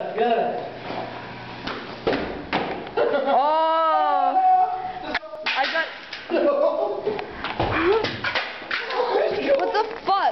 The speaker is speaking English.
Good. Oh! I got... what the fuck?